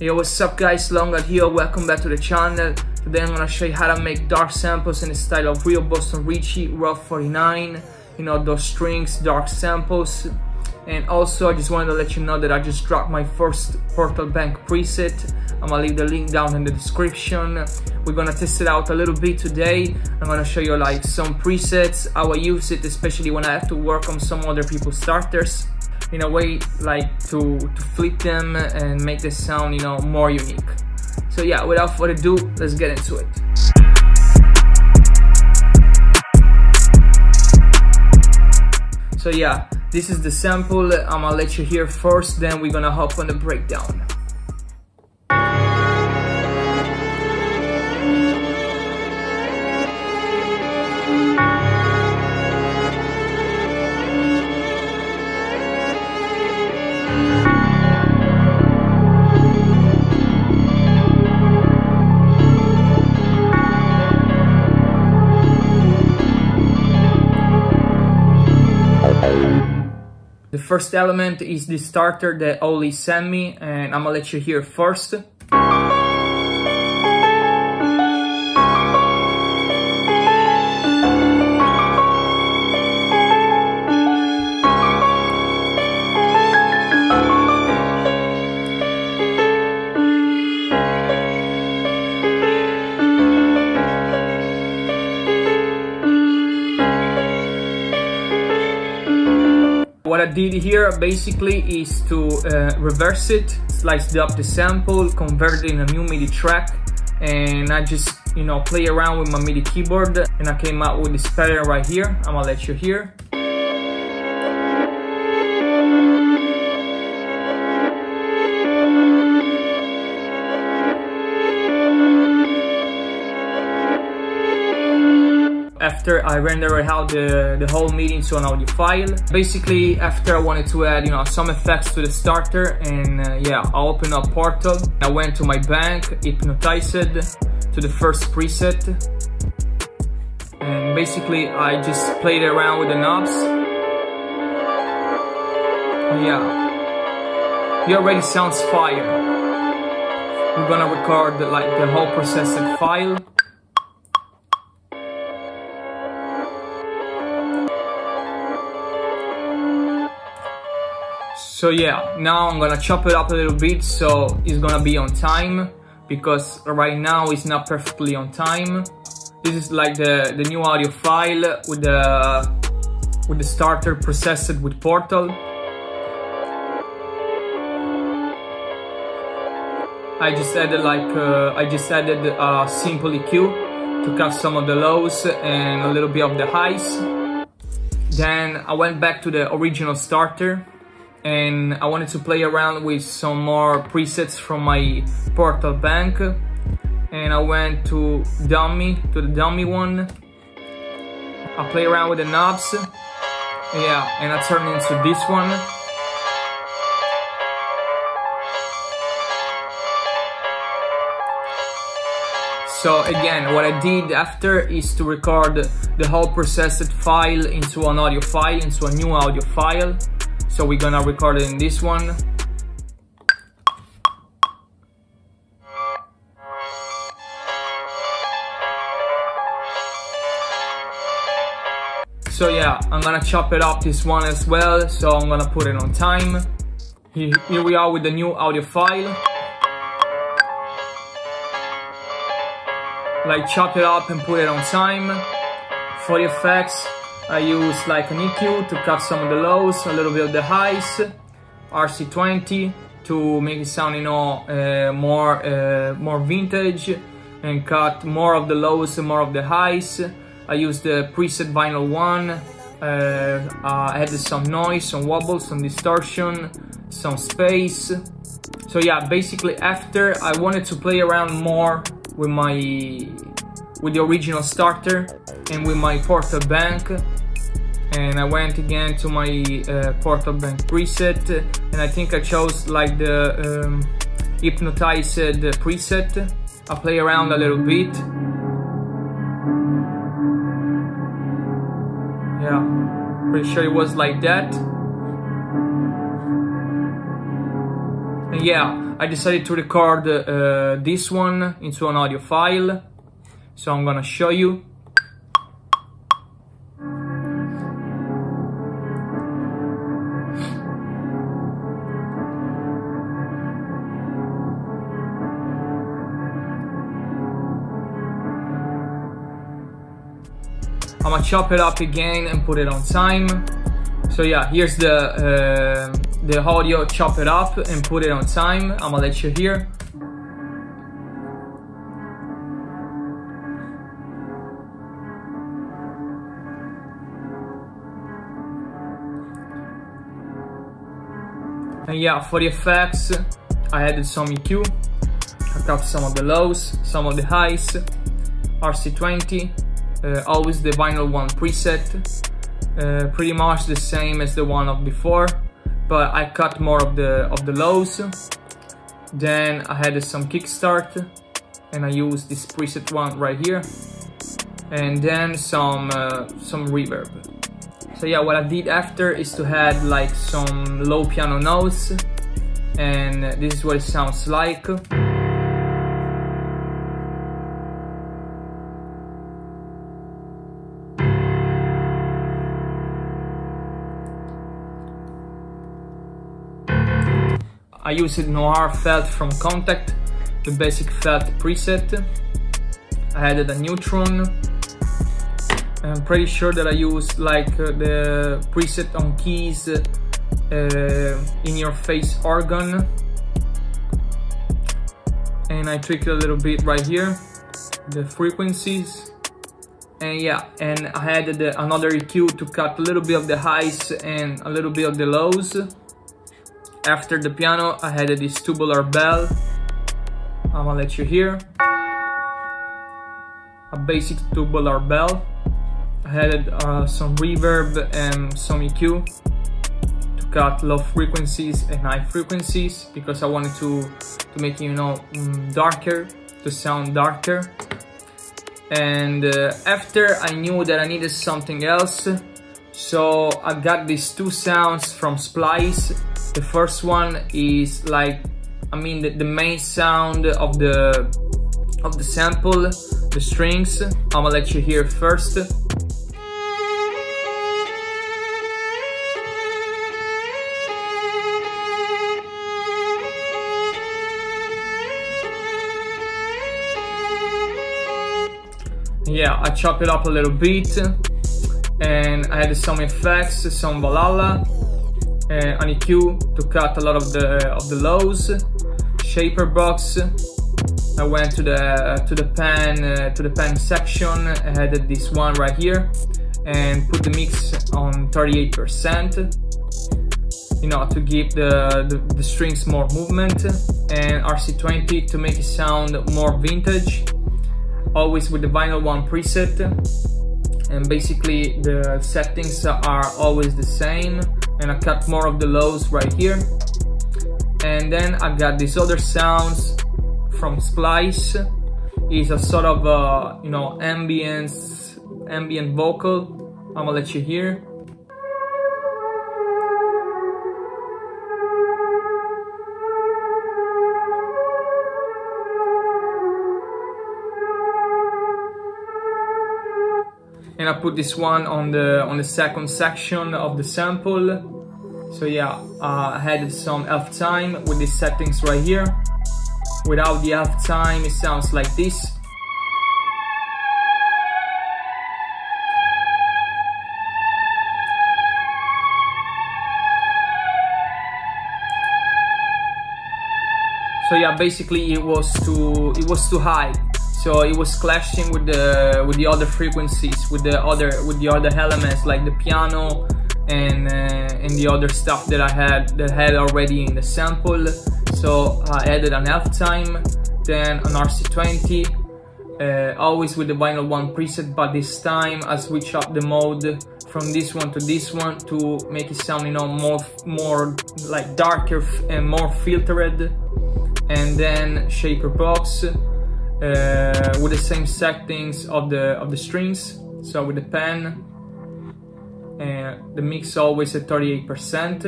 Yo, what's up guys, Lonegud here, welcome back to the channel. Today I'm gonna show you how to make dark samples in the style of real Boston Richey, Rough 49. You know, those strings, dark samples. And also, I just wanted to let you know that I just dropped my first Portal Bank preset. I'm gonna leave the link down in the description. We're gonna test it out a little bit today. I'm gonna show you like some presets, how I use it, especially when I have to work on some other people's starters in a way like to, to flip them and make the sound, you know, more unique. So yeah, without further ado, let's get into it. So yeah, this is the sample. I'm gonna let you hear first, then we're gonna hop on the breakdown. The first element is the starter that Oli sent me and I'm gonna let you hear first. Did here basically is to uh, reverse it, slice up the sample, convert it in a new MIDI track, and I just, you know, play around with my MIDI keyboard, and I came out with this pattern right here. I'm gonna let you hear. After I rendered out the, the whole MIDI into an audio file. Basically, after I wanted to add, you know, some effects to the starter and uh, yeah, I opened up Portal. I went to my bank, hypnotized to the first preset. And basically, I just played around with the knobs. Yeah, it already sounds fire. We're gonna record like the whole processed file. So yeah, now I'm gonna chop it up a little bit so it's gonna be on time because right now it's not perfectly on time. This is like the, the new audio file with the with the starter processed with Portal. I just added like uh, I just added a simple EQ to cut some of the lows and a little bit of the highs. Then I went back to the original starter and I wanted to play around with some more presets from my Portal Bank. And I went to dummy, to the dummy one. I play around with the knobs. Yeah, and I turn into this one. So again, what I did after is to record the whole processed file into an audio file, into a new audio file so we're gonna record it in this one. So yeah, I'm gonna chop it up this one as well, so I'm gonna put it on time. Here we are with the new audio file. Like chop it up and put it on time. For the effects, I use like an EQ to cut some of the lows, a little bit of the highs, RC20 to make it sound, you know, uh, more uh, more vintage and cut more of the lows and more of the highs. I used the preset vinyl one. Uh, added some noise, some wobble, some distortion, some space. So yeah, basically after I wanted to play around more with my with the original starter and with my Portal Bank and I went again to my uh, Portal Bank preset and I think I chose like the um, hypnotized preset I play around a little bit yeah pretty sure it was like that and yeah, I decided to record uh, this one into an audio file. So I'm gonna show you. Chop it up again and put it on time. So yeah, here's the uh, the audio, chop it up and put it on time. I'm gonna let you hear. And yeah, for the effects, I added some EQ, I cut some of the lows, some of the highs, RC20, uh, always the vinyl one preset, uh, pretty much the same as the one of before, but I cut more of the of the lows. Then I had some kickstart, and I used this preset one right here, and then some uh, some reverb. So yeah, what I did after is to add like some low piano notes, and this is what it sounds like. I used Noire Felt from Kontakt, the basic felt preset. I added a neutron. I'm pretty sure that I used like uh, the preset on keys uh, in your face organ. And I tweaked a little bit right here, the frequencies. And yeah, and I added another EQ to cut a little bit of the highs and a little bit of the lows. After the piano, I had this tubular bell. I'm gonna let you hear. A basic tubular bell. I had uh, some reverb and some EQ to cut low frequencies and high frequencies because I wanted to, to make you know, mm, darker, to sound darker. And uh, after I knew that I needed something else, so I got these two sounds from Splice the first one is like, I mean, the, the main sound of the of the sample, the strings. I'm gonna let you hear first. Yeah, I chop it up a little bit and I added some effects, some Valhalla uh, Uh, an EQ to cut a lot of the uh, of the lows, shaper box. I went to the uh, to the pan uh, to the pan section. I had this one right here, and put the mix on 38%. You know, to give the, the, the strings more movement, and RC20 to make it sound more vintage. Always with the vinyl one preset, and basically the settings are always the same and I cut more of the lows right here. And then I got these other sounds from Splice. Is a sort of uh, you know ambience ambient vocal. I'm gonna let you hear. And I put this one on the on the second section of the sample so yeah uh, I had some half time with these settings right here. Without the half time it sounds like this. So yeah basically it was too it was too high. So it was clashing with the with the other frequencies with the other with the other elements like the piano and uh, and the other stuff that I had that had already in the sample so I added an half time then an RC20 uh, always with the vinyl one preset but this time I switch up the mode from this one to this one to make it sound you know more more like darker and more filtered and then shaper box uh, with the same settings of the of the strings. So with the pan, uh, the mix always at 38%.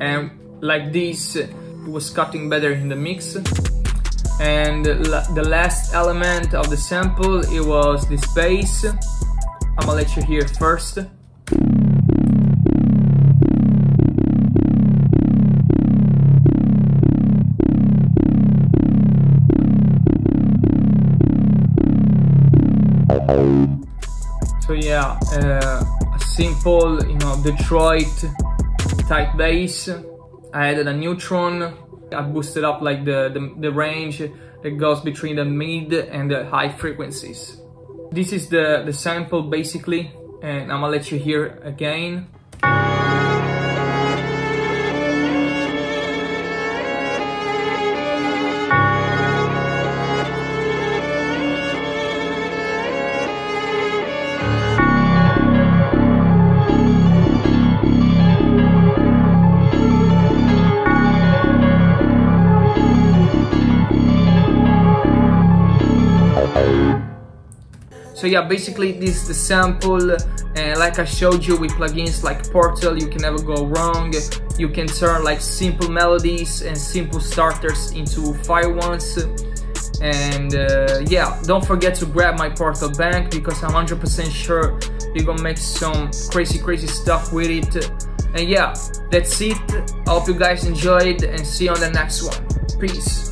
And like this, it was cutting better in the mix. And the last element of the sample, it was this bass. I'm gonna let you hear first. So yeah, uh, simple, you know, Detroit type bass. I added a neutron. I boosted up like the, the, the range that goes between the mid and the high frequencies. This is the, the sample basically, and I'm gonna let you hear again. So yeah, basically this is the sample and like I showed you with plugins like Portal, you can never go wrong. You can turn like simple melodies and simple starters into fire ones. And uh, yeah, don't forget to grab my Portal bank because I'm 100% sure you're gonna make some crazy, crazy stuff with it. And yeah, that's it. I hope you guys enjoyed and see you on the next one. Peace.